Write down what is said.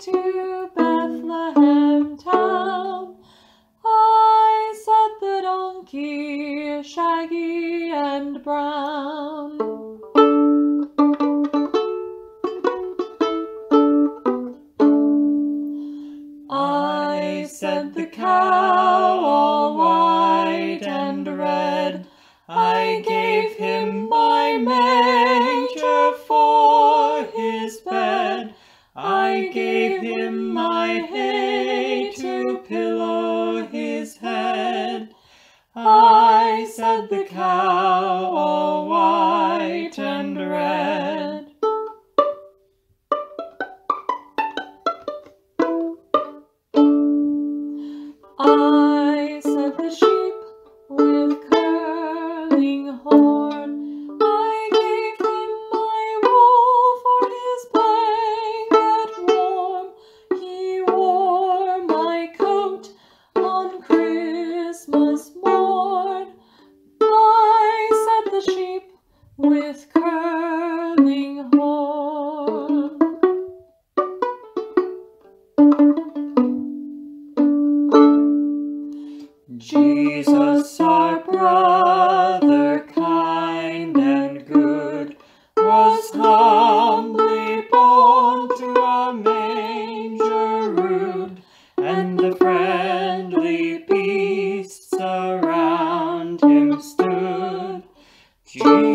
to Bethlehem town. I sent the donkey, shaggy and brown. I sent the cow all white. I gave him my hay to pillow his head. I said the cow curling horn. Jesus, our brother, kind and good, was humbly born to a manger rude, and the friendly beasts around him stood. Jesus,